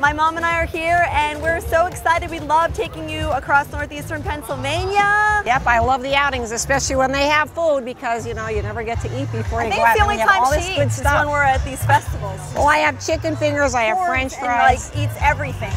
My mom and I are here, and we're so excited. We love taking you across northeastern Pennsylvania. Yep, I love the outings, especially when they have food because you know you never get to eat before I you think go it's out the only and you have all time this she good eats is when we're at these festivals. Oh, I have chicken fingers, I have French and fries. like eats everything.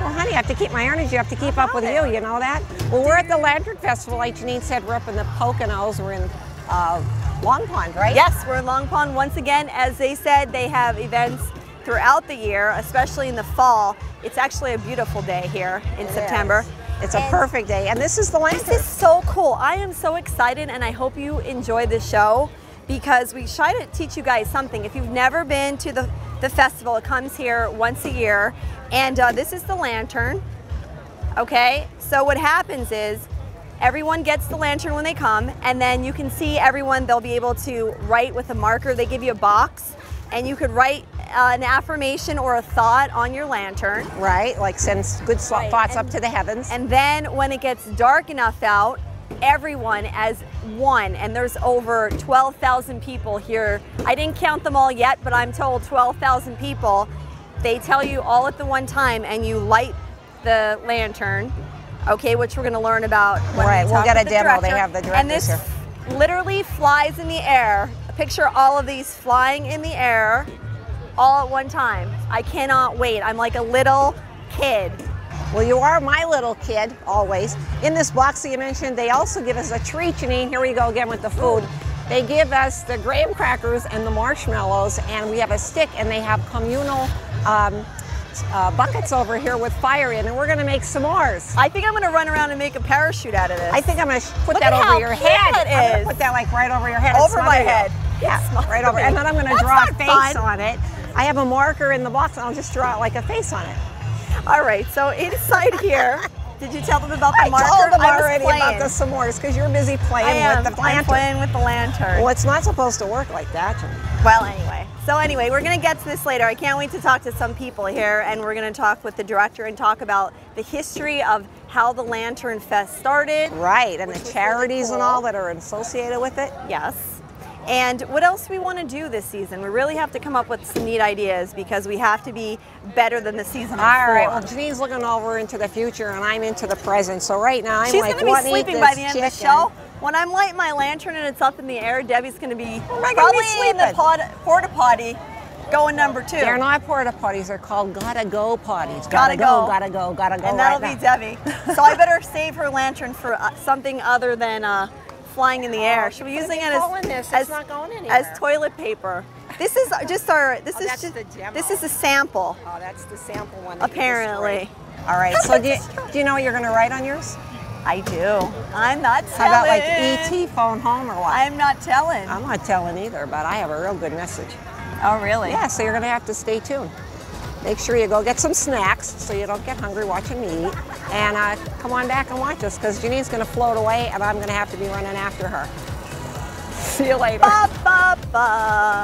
Well, honey, I have to keep my energy. I have to keep up with you. You know that. Well, we're at the Lantern Festival, like Janine said. We're up in the Poconos. We're in uh, Long Pond, right? Yes, we're in Long Pond once again. As they said, they have events throughout the year, especially in the fall. It's actually a beautiful day here in It September. is. It's a And perfect day, and this is the Lantern. This is so cool. I am so excited, and I hope you enjoy the show because we try to teach you guys something. If you've never been to the, the festival, it comes here once a year, and uh, this is the lantern. Okay, so what happens is everyone gets the lantern when they come, and then you can see everyone, they'll be able to write with a marker. They give you a box, and you could write uh, an affirmation or a thought on your lantern. right, like sends good Right, thoughts up to the heavens. And then when it gets dark enough out, everyone as one, and there's over 12,000 people here. I didn't count them all yet, but I'm told 12,000 people. They tell you all at the one time, and you light the lantern, okay, which we're gonna learn about. When Right, we we'll talk get a demo. They have the director. And this literally flies in the air. Picture all of these flying in the air all at one time. I cannot wait. I'm like a little kid. Well, you are my little kid, always. In this box that you mentioned, they also give us a treat, Janine. Here we go again with the food. They give us the graham crackers and the marshmallows, and we have a stick, and they have communal um, uh, buckets over here with fire in, and we're gonna make s'mores. I think I'm gonna run around and make a parachute out of this. I think I'm gonna put Look that at over your head. that I'm gonna put that like right over your head. Over my head. Yeah, right over. And then I'm gonna draw a face fun. on it. I have a marker in the box, and I'll just draw like a face on it. All right, so inside here, did you tell them about the I marker? told them I already playing. about the s'mores because you're busy playing am. with the lantern. I'm playing with the lantern. Well, it's not supposed to work like that. Well, anyway. So anyway, we're gonna get to this later. I can't wait to talk to some people here, and we're gonna talk with the director and talk about the history of how the Lantern Fest started. Right, and the charities really and all that are associated with it. Yes. And what else we want to do this season? We really have to come up with some neat ideas because we have to be better than the season All right, before. well, Janine's looking over into the future and I'm into the present. So right now I'm She's like, gonna be sleeping this by the end of the show. When I'm lighting my lantern and it's up in the air, Debbie's gonna be am gonna probably be in the pod, porta potty going number 2 They're not porta potties, they're called gotta go potties. Gotta Gotta, go. go, gotta go, gotta go. and that'll right be now. Debbie. so I better save her lantern for uh, something other than uh, flying in the air. She'll be using it as, this. As, not going as toilet paper. This is just our. This Oh, is just. This is a sample. Oh, that's the sample one. Apparently. All right, so do you, do you know what you're gonna write on yours? I do. I'm not telling. How about like ET phone home or what? I'm not telling. I'm not telling either, but I have a real good message. oh really? Yeah, so you're gonna have to stay tuned. Make sure you go get some snacks so you don't get hungry watching me eat. And uh, come on back and watch us because Janine's gonna float away and I'm gonna have to be running after her. See you later. Ba ba ba.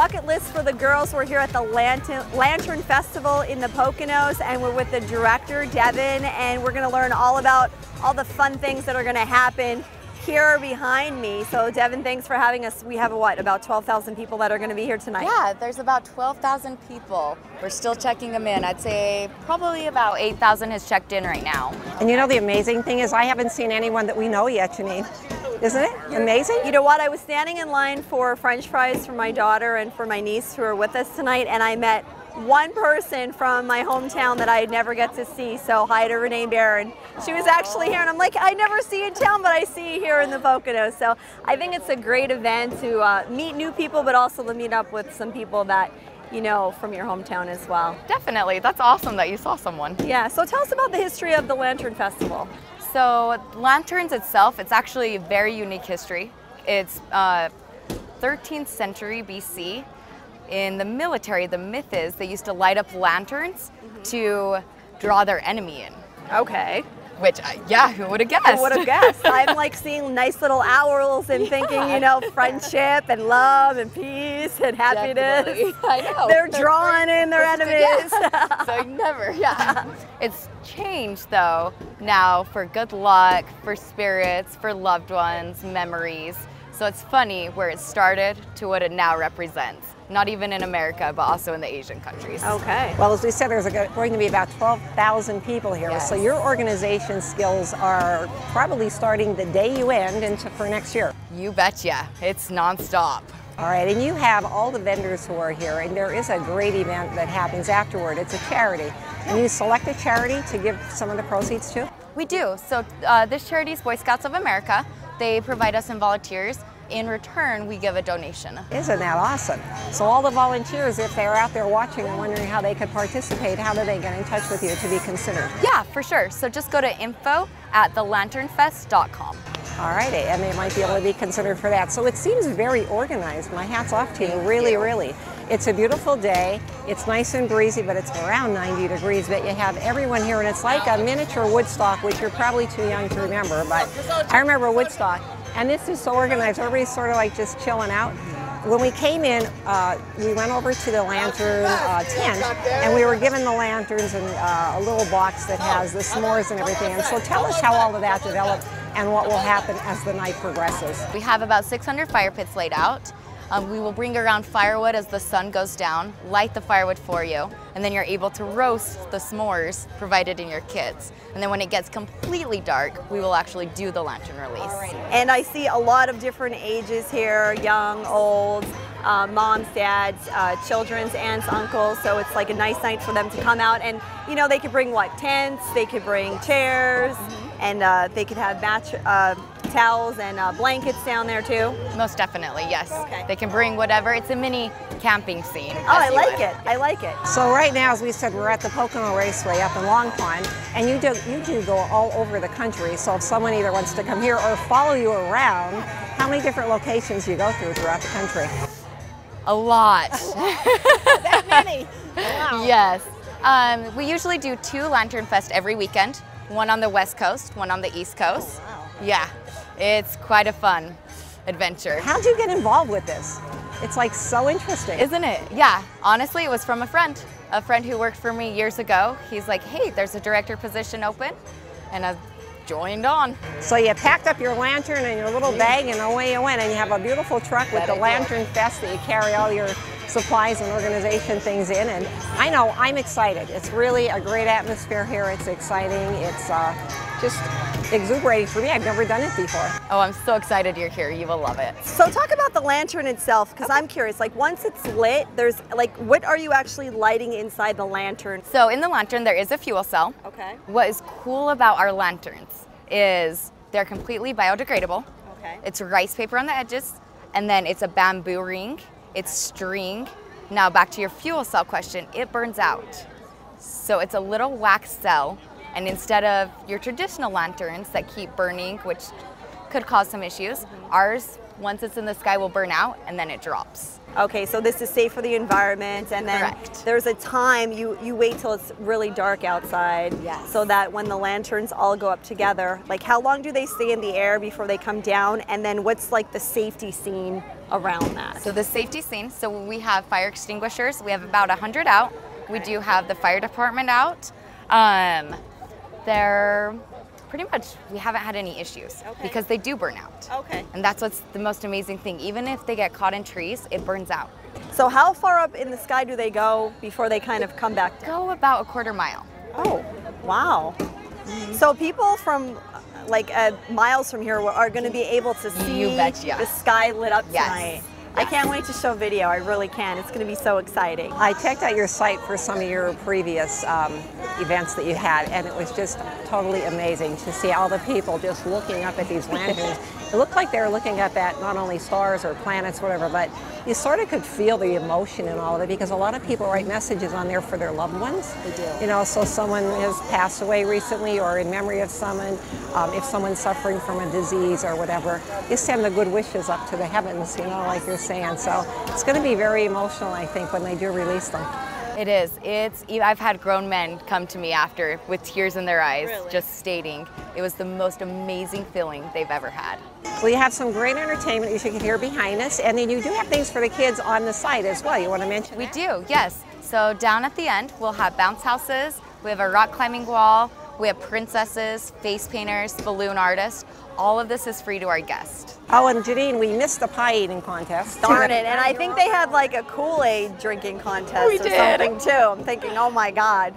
Bucket list for the girls. We're here at the Lantern, Lantern Festival in the Poconos, and we're with the director, Devin, and we're going to learn all about all the fun things that are going to happen here behind me. So, Devin, thanks for having us. We have, what, about 12,000 people that are going to be here tonight? Yeah, there's about 12,000 people. We're still checking them in. I'd say probably about 8,000 has checked in right now. And you know the amazing thing is I haven't seen anyone that we know yet, Janine. Isn't it amazing? You know what? I was standing in line for French fries for my daughter and for my niece who are with us tonight, and I met one person from my hometown that I'd never get to see. So hi to Renee Barron. She was actually here, and I'm like, I never see you in town, but I see you here in the Poconos. So I think it's a great event to uh, meet new people, but also to meet up with some people that you know from your hometown as well. Definitely. That's awesome that you saw someone. Yeah. So tell us about the history of the Lantern Festival. So lanterns itself, it's actually very unique history. It's uh, 13th century BC. In the military, the myth is they used to light up lanterns to draw their enemy in. Okay. Which, uh, yeah, who would have guessed? I would have guessed. I'm like seeing nice little owls and thinking, you know, friendship and love and peace and happiness. Definitely. I know. They're drawing in their enemies. so never, yeah. It's changed though now for good luck, for spirits, for loved ones, memories. So it's funny where it started to what it now represents. Not even in America, but also in the Asian countries. Okay. Well, as we said, there's going to be about 12,000 people here. Yes. So your organization skills are probably starting the day you end into for next year. You betcha. It's nonstop. All right, and you have all the vendors who are here, and there is a great event that happens afterward. It's a charity, and you select a charity to give some of the proceeds to. We do. So uh, this charity is Boy Scouts of America. They provide us some volunteers. In return, we give a donation. Isn't that awesome? So all the volunteers, if they're out there watching and wondering how they could participate, how do they get in touch with you to be considered? Yeah, for sure. So just go to info at thelanternfest.com. All right, and they might be able to be considered for that. So it seems very organized. My hat's off to you, really, really. It's a beautiful day. It's nice and breezy, but it's around 90 degrees. But you have everyone here, and it's like a miniature Woodstock, which you're probably too young to remember. But I remember Woodstock, and this is so organized. Everybody's sort of like just chilling out. When we came in, uh, we went over to the lantern uh, tent, and we were given the lanterns and uh, a little box that has the s'mores and everything. And so tell us how all of that developed and what will happen as the night progresses. We have about 600 fire pits laid out. Um, we will bring around firewood as the sun goes down, light the firewood for you, and then you're able to roast the s'mores provided in your kits. And then when it gets completely dark, we will actually do the lantern release. And I see a lot of different ages here, young, old, uh, moms, dads, uh, children's aunts, uncles. So it's like a nice night for them to come out and, you know, they could bring what, tents, they could bring chairs, and uh, they could have match, uh, towels and uh, blankets down there too. Most definitely, yes. Okay. They can bring whatever. It's a mini camping scene. Oh, I like it. I like it. So right now, as we said, we're at the Pocono Raceway up in Long Pond, and you do you do go all over the country. So if someone either wants to come here or follow you around, how many different locations you go through throughout the country? A lot. That many. Wow. Yes. Um, we usually do two Lantern Fest every weekend, one on the West Coast, one on the East Coast. wow. Yeah, it's quite a fun adventure. How'd you get involved with this? It's like so interesting. Isn't it? Yeah, honestly, it was from a friend. A friend who worked for me years ago. He's like, hey, there's a director position open. And I joined on. So you packed up your lantern and your little bag and away you went and you have a beautiful truck with That the I. Lantern Fest that you carry all your supplies and organization things in and I know I'm excited. It's really a great atmosphere here. It's exciting. It's uh, just exuberating for me. I've never done it before. Oh, I'm so excited you're here. You will love it. So talk about the lantern itself, because I'm curious. Like once it's lit, there's like, what are you actually lighting inside the lantern? So in the lantern, there is a fuel cell. Okay. What is cool about our lanterns is they're completely biodegradable. Okay. It's rice paper on the edges, and then it's a bamboo ring. It's string. Now back to your fuel cell question, it burns out. So it's a little wax cell, and instead of your traditional lanterns that keep burning, which could cause some issues, ours, once it's in the sky, will burn out and then it drops. Okay, so this is safe for the environment, and then Correct. there's a time you you wait till it's really dark outside, Yes. so that when the lanterns all go up together, like how long do they stay in the air before they come down, and then what's like the safety scene around that? So the safety scene, so we have fire extinguishers. We have about 100 out. We do have the fire department out. Um, they're pretty much, we haven't had any issues Okay. because they do burn out. Okay. And that's what's the most amazing thing. Even if they get caught in trees, it burns out. So how far up in the sky do they go before they kind of come back down? Go about a quarter mile. Oh, wow. So people from like uh, miles from here are going to be able to see betcha. the sky lit up Yes. tonight. I can't wait to show video. I really can. It's going to be so exciting. I checked out your site for some of your previous um, events that you had, and it was just totally amazing to see all the people just looking up at these lanterns. It looked like they were looking up at not only stars or planets, or whatever, but you sort of could feel the emotion in all of it because a lot of people write messages on there for their loved ones. They do. You know, so someone has passed away recently or in memory of someone, um, if someone's suffering from a disease or whatever, you send the good wishes up to the heavens, you know, like you're saying. So it's going to be very emotional, I think, when they do release them. It is. It's. I've had grown men come to me after with tears in their eyes, Really? just stating it was the most amazing feeling they've ever had. Well, you have some great entertainment as you can hear behind us, and then you do have things for the kids on the site as well. You want to mention We that? do, yes. So down at the end, we'll have bounce houses. We have a rock climbing wall. We have princesses, face painters, balloon artists. All of this is free to our guests. Oh, and Janine, we missed the pie eating contest. Darn it. And I think they had like a Kool-Aid drinking contest We or did. something too. I'm thinking, oh my God.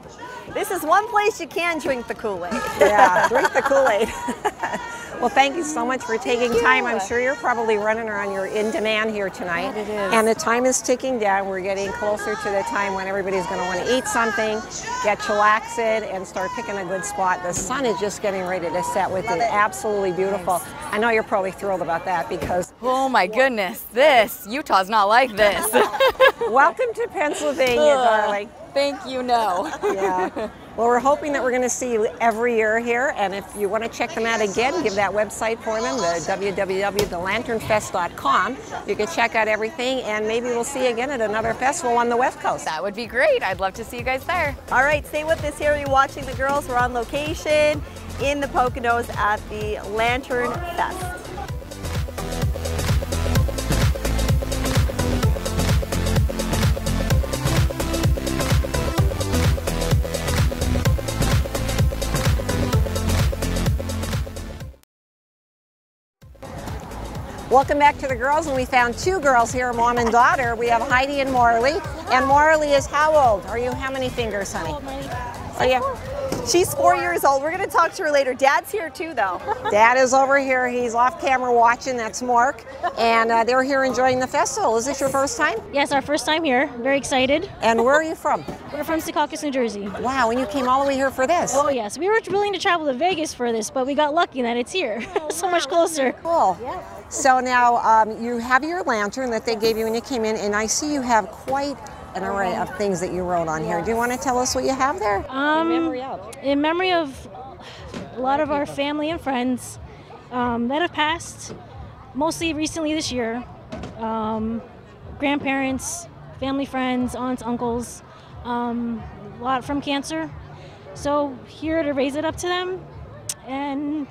This is one place you can drink the Kool-Aid. yeah, drink the Kool-Aid. well, thank you so much for taking time. I'm sure you're probably running around. You're in demand here tonight. It is. And the time is ticking down. We're getting closer to the time when everybody's going to want to eat something, get chillaxed, and start picking a good spot. The sun is just getting ready to set with it. Absolutely beautiful. I know you're probably thrilled about that because Oh my goodness, this Utah's not like this. welcome to Pennsylvania, darling. Thank you, no. Yeah. Well, we're hoping that we're going to see you every year here, and if you want to check them out again, give that website for them, the www.thelanternfest.com. You can check out everything, and maybe we'll see you again at another festival on the West Coast. That would be great. I'd love to see you guys there. All right, stay with us here. You're watching the girls. We're on location in the Poconos at the Lantern Fest. Welcome back to the girls, and we found two girls here, mom and daughter. We have Heidi and Morley, and Morley is how old? Are you how many fingers, honey? Oh, yeah. She's four years old. We're going to talk to her later. Dad's here too, though. Dad is over here. He's off camera watching. That's Mark. And uh, they're here enjoying the festival. Is this your first time? Yes, our first time here. Very excited. And where are you from? We're from Secaucus, New Jersey. Wow, and you came all the way here for this. Oh yes, we were willing to travel to Vegas for this, but we got lucky that it's here, so much closer. Cool. So now um, you have your lantern that they gave you when you came in, and I see you have quite an array of things that you wrote on here. Do you want to tell us what you have there? Um, memory of. in memory of a lot of our family and friends um, that have passed, mostly recently this year. Um, grandparents, family friends, aunts, uncles, um, a lot from cancer. So here to raise it up to them, and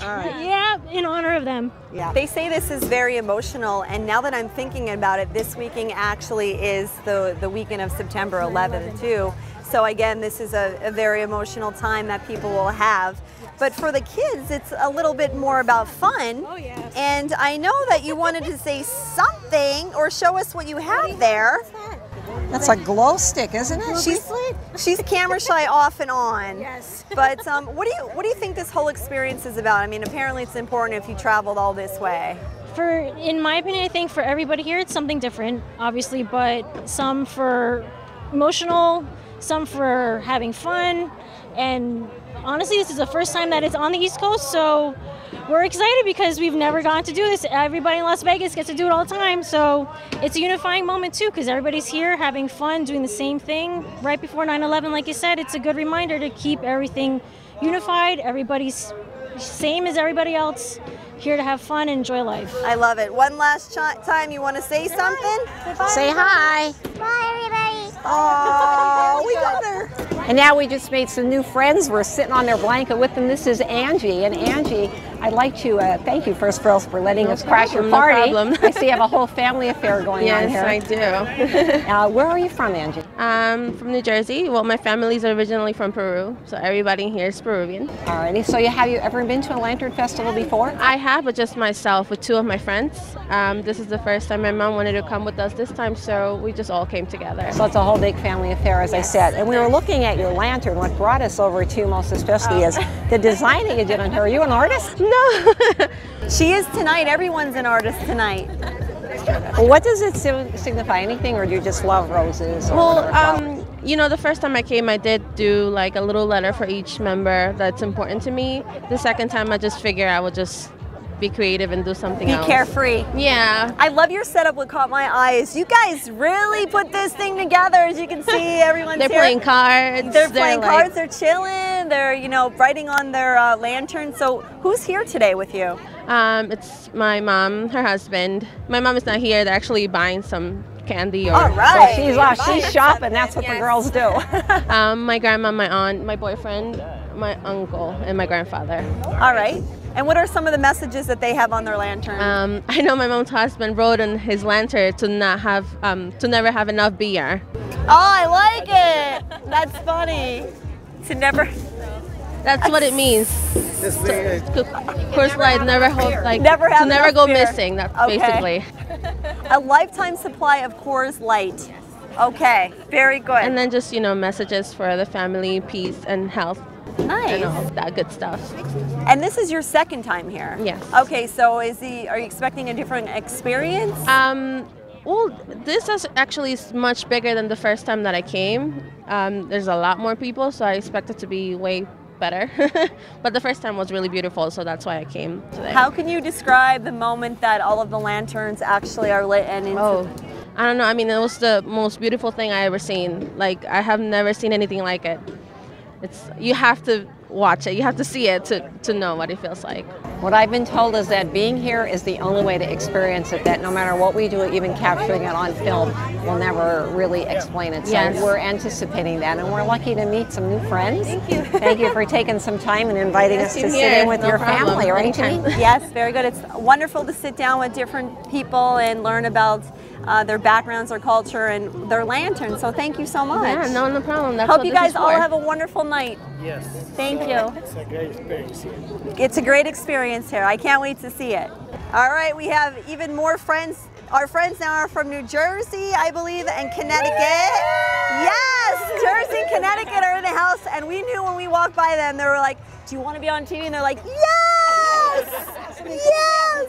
yeah, in honor of them. Yeah. They say this is very emotional, and now that I'm thinking about it, this weekend actually is the, the weekend of September 11th, too. So, again, this is a, a very emotional time that people will have. But for the kids, it's a little bit more about fun. Oh, yes. And I know that you wanted to say something or show us what you have there. That's a glow stick, isn't it? She's, she's camera shy off and on. Yes. But um, what do you what do you think this whole experience is about? I mean, apparently it's important if you traveled all this way. For, in my opinion, I think for everybody here, it's something different, obviously, but some for emotional, some for having fun, and honestly, this is the first time that it's on the East Coast, so we're excited because we've never gotten to do this. Everybody in Las Vegas gets to do it all the time, so it's a unifying moment too because everybody's here having fun, doing the same thing right before 9/11. Like you said, it's a good reminder to keep everything unified. Everybody's same as everybody else, here to have fun and enjoy life. I love it. One last chi- time, you want to say something? Say hi. Bye, everybody. Oh, we got her. And now we just made some new friends. We're sitting on their blanket with them. This is Angie. And Angie, I'd like to uh, thank you first, Phil, for letting us crash your problem, no party. problem. I see you have a whole family affair going on here. Yes. I do. Uh, where are you from, Angie? I'm from New Jersey. Well, my family's originally from Peru, so everybody here is Peruvian. Alrighty. So, you have you ever been to a lantern festival before? I have, but just myself with two of my friends. Um, this is the first time my mom wanted to come with us this time, so we just all came together. So it's a whole big family affair, as I said. And we were looking at your lantern. What brought us over to you most especially is the designing you did on her. Are you an artist? No. She is tonight. Everyone's an artist tonight. Well, what does it signify? Anything, or do you just love roses? Well, um, you know, the first time I came, I did do like a little letter for each member that's important to me. The second time, I just figure I would just be creative and do something Be else. carefree. Yeah. I love your setup. What caught my eye is you guys really put this thing together. As you can see, everyone's They're here. playing cards. They're playing like- cards. They're chilling. They're you know writing on their uh, lanterns. So who's here today with you? Um, it's my mom, her husband. My mom is not here. They're actually buying some candy or All So she's off. She's shopping. That's what the girls do. um, my grandma, my aunt, my boyfriend, my uncle, and my grandfather. All right. And what are some of the messages that they have on their lantern? Um, I know my mom's husband wrote on his lantern to not have, um, to never have enough beer. oh, I like it. That's funny. To never, That's what it means. Of course, like never hold, like Never have to never go beer. missing. That's Okay. basically. a lifetime supply of Coors Light. Okay, very good. And then just you know messages for the family, peace, and health, nice. and all that good stuff. And this is your second time here. Yes. Okay, so is the are you expecting a different experience? Um, well, this is actually much bigger than the first time that I came. Um, there's a lot more people, so I expect it to be way better. but the first time was really beautiful, so that's why I came today. How can you describe the moment that all of the lanterns actually are lit and into Oh, I don't know. I mean, it was the most beautiful thing I ever seen. Like I have never seen anything like it. It's you have to watch it. You have to see it to, to know what it feels like. What I've been told is that being here is the only way to experience it. That no matter what we do, even capturing it on film, will never really explain it. So Yes. we're anticipating that, and we're lucky to meet some new friends. Thank you. Thank you for taking some time and inviting us to Same sit in with No your problem. family, right, Anytime. Janine? Yes, very good. It's wonderful to sit down with different people and learn about uh, their backgrounds, their culture, and their lanterns. So thank you so much. Yeah, no, no problem. That's Hope what you guys all have a wonderful night. Yes. Thank you. It's a great experience here. It's a great experience here. I can't wait to see it. All right, we have even more friends. Our friends now are from New Jersey, I believe, and Connecticut. Yes, Jersey and Connecticut are in the house, and we knew when we walked by them, they were like, "Do you want to be on TV?" And they're like, "Yes, yes."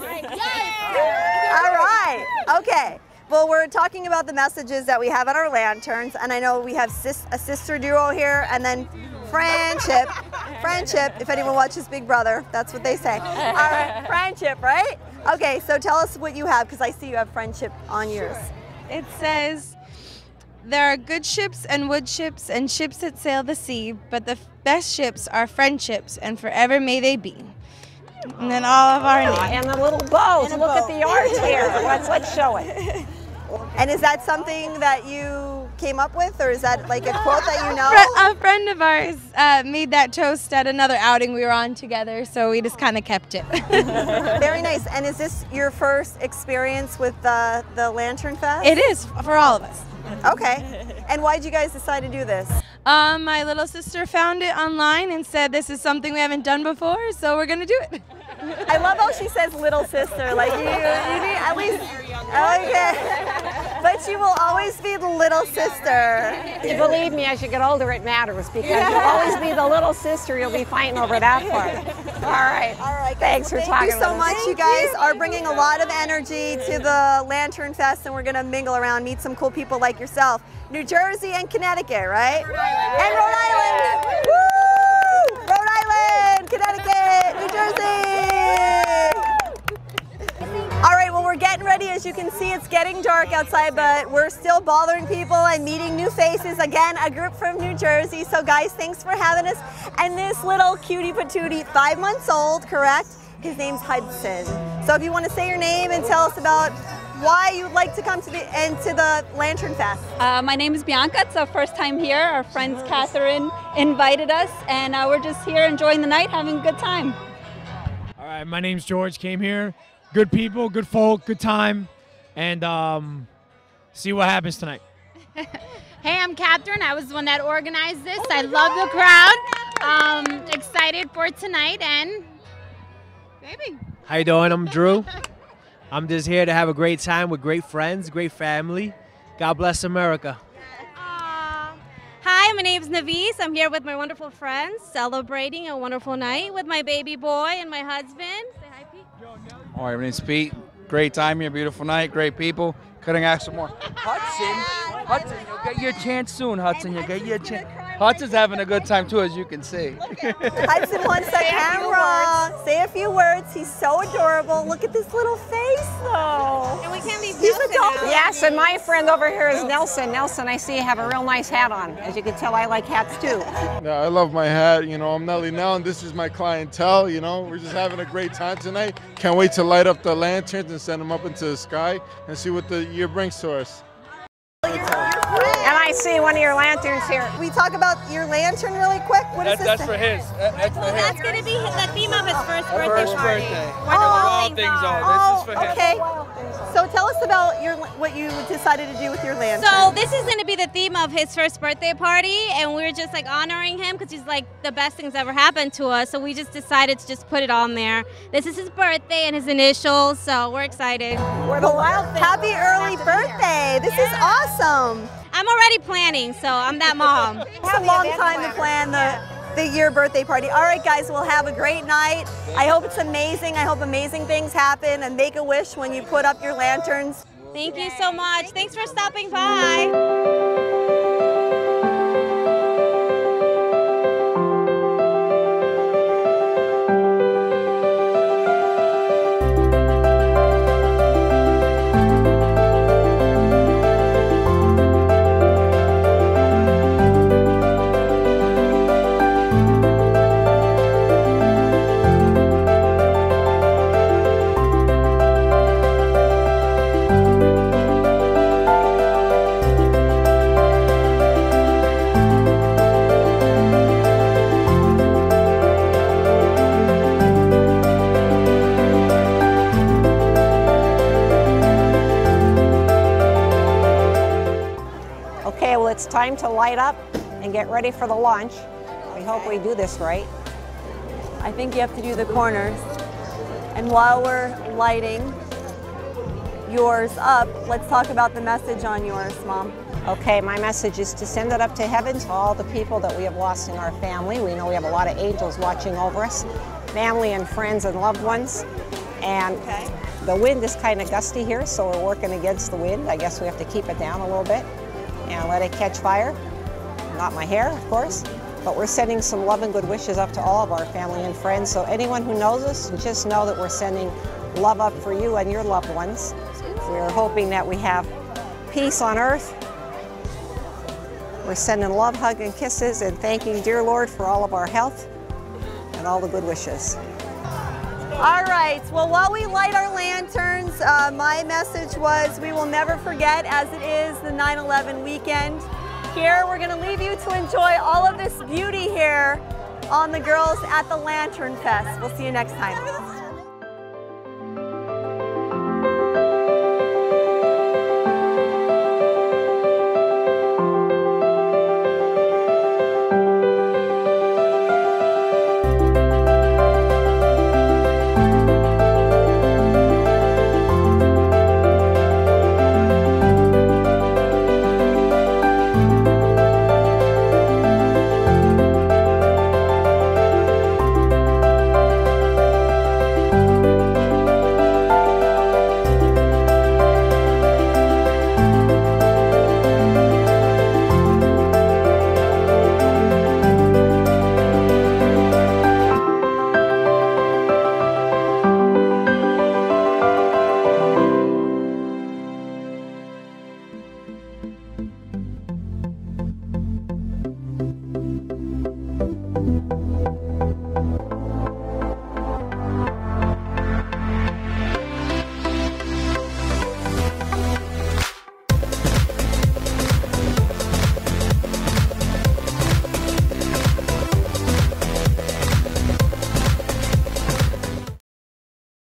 All right. Okay. Well, we're talking about the messages that we have on our lanterns, and I know we have sis- a sister duo here, and then friendship. Friendship. If anyone watches Big Brother, that's what they say. All right, friendship, right? Okay. So tell us what you have, because I see you have friendship on yours. It says, There are good ships and wood ships and ships that sail the sea, but the best ships are friendships, and forever may they be. And then all of our names. And the little bows. And a Look at the art here. Let's let's show it. And is that something that you came up with, or is that like a quote that you know? A friend of ours uh, made that toast at another outing we were on together, so we just kind of kept it. Very nice. And is this your first experience with the, the Lantern Fest? it is for all of us. Okay. And why did you guys decide to do this? Um, my little sister found it online and said this is something we haven't done before, so we're gonna do it. I love how she says little sister. Like you, you need at least. Okay. But you will always be the little sister. Believe me, as you get older, it matters because you'll always be the little sister. You'll be fighting over that part. All right. All right. Thanks Well, for thank talking you so much. You guys are bringing a lot of energy to the Lantern Fest, and we're gonna mingle around, meet some cool people like yourself. New Jersey and Connecticut, right? Rhode And Rhode Island. Woo! Rhode Island, Connecticut, New Jersey. All right, well, we're getting ready. As you can see, it's getting dark outside, but we're still bothering people and meeting new faces. Again, a group from New Jersey. So, guys, thanks for having us. And this little cutie patootie, five months old, correct? His name's Hudson. So, if you want to say your name and tell us about why you'd like to come to the into the Lantern Fest. Uh, my name is Bianca. It's our first time here. Our friends Catherine invited us, and uh, we're just here enjoying the night, having a good time. All right, my name's George. Came here. Good people, good folk, good time, and um, see what happens tonight. Hey, I'm Catherine. I was the one that organized this. I love the crowd. Um, excited for tonight and baby. How you doing? I'm Drew. I'm just here to have a great time with great friends, great family. God bless America. Hi, my name's Navis. I'm here with my wonderful friends, celebrating a wonderful night with my baby boy and my husband. All right, my name's Pete. Great time here, beautiful night, great people. Couldn't ask for more. Hudson, Hudson, you'll get your chance soon, Hudson. You'll get your chance. Hudson's having a good time too, as you can see. Hudson wants the camera. Say a few words. He's so adorable. Look at this little face, though. And we can't leave He's Nelson adorable. out. Yes, and my friend over here is Nelson. Nelson, I see you have a real nice hat on. As you can tell, I like hats too. Yeah, I love my hat. You know, I'm Nelly Nell, and this is my clientele. You know, we're just having a great time tonight. Can't wait to light up the lanterns and send them up into the sky and see what the year brings to us. And I see one of your lanterns here. We talk about your lantern really quick. What is That's, this? that's for his. That- That's for Well, his. that's going to be the theme of his first birthday First party. birthday. Where the All wild things things are. are. This is for oh, him. Oh, okay. So tell us about your what you decided to do with your lantern. So this is going to be the theme of his first birthday party, and we're just like honoring him because he's like the best things ever happened to us. So we just decided to just put it on there. This is his birthday and his initials, so we're excited. Where the wild things Happy early birthday. This is awesome. I'm already planning, so I'm that mom. It's a long time to plan the the year birthday party. All right, guys, we'll have a great night. I hope it's amazing. I hope amazing things happen and make a wish when you put up your lanterns. Thank you so much. Thanks for stopping by. Time to light up and get ready for the launch. We hope we do this right. I think you have to do the corners. And while we're lighting yours up, let's talk about the message on yours, Mom. Okay, my message is to send it up to heaven to all the people that we have lost in our family. We know we have a lot of angels watching over us, family and friends and loved ones. And the wind is kind of gusty here, so we're working against the wind. I guess we have to keep it down a little bit and let it catch fire. Not my hair, of course, but we're sending some love and good wishes up to all of our family and friends. So anyone who knows us, just know that we're sending love up for you and your loved ones. We're hoping that we have peace on earth. We're sending love, hug, and kisses and thanking dear Lord for all of our health and all the good wishes. All right, well, while we light our lanterns, uh, my message was we will never forget as it is the 9 11 weekend. Here, we're going to leave you to enjoy all of this beauty here on the Girls at the Lantern Fest. We'll see you next time.